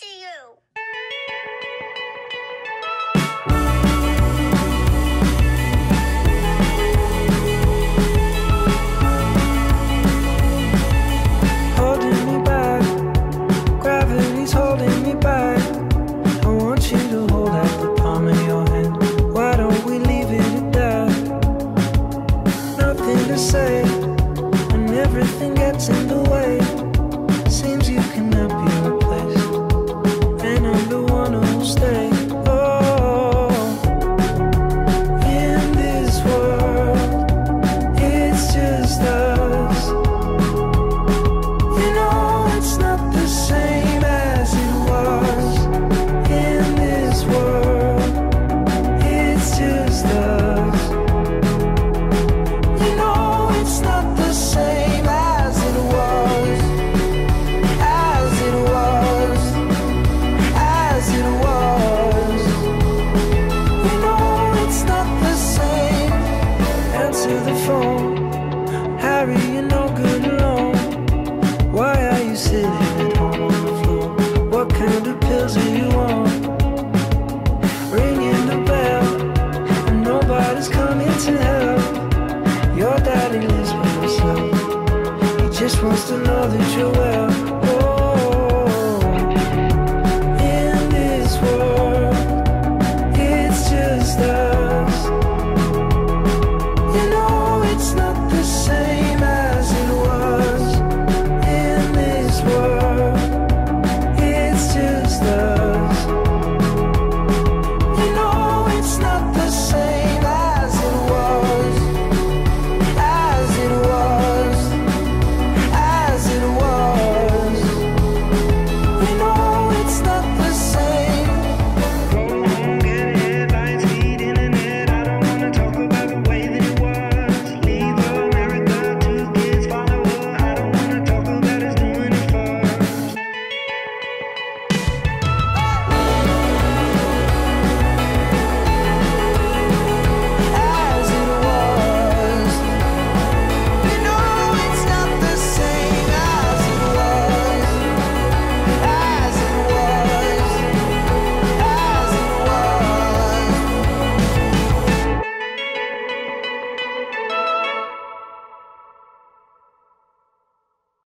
to you. holding me back. Gravity's holding me back. I want you to hold out the palm of your hand. Why don't we leave it at that? Nothing to say when everything gets in the You're no good alone. Why are you sitting at home on the floor? What kind of pills are you on? Ringing the bell, and nobody's coming to help. Your daddy lives by himself. He just wants to